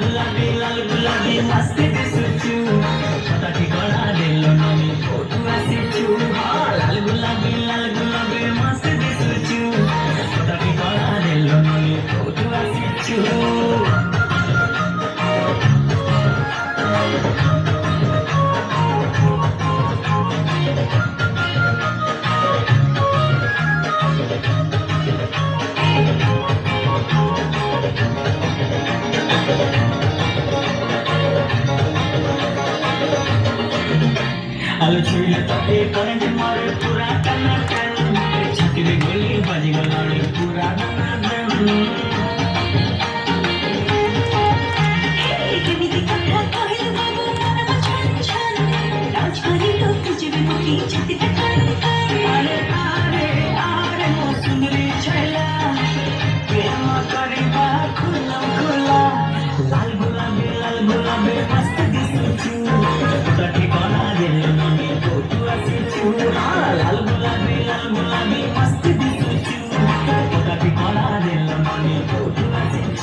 love আলো ছুঁড়ে তাতে করে তোমার পুরা কান্না কান্না ছুটিতে গলি বাজি গলার পুরা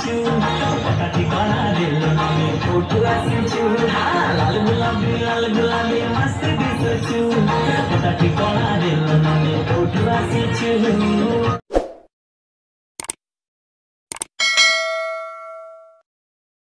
কিছু একটা ঠিকানা দিল ফোটুয়া হ্যাঁ, কিছু লাল গুলাবি লাল গুলাবি মস্ত দিছছু একটা ঠিকানা দিল ফোটুয়া কিছু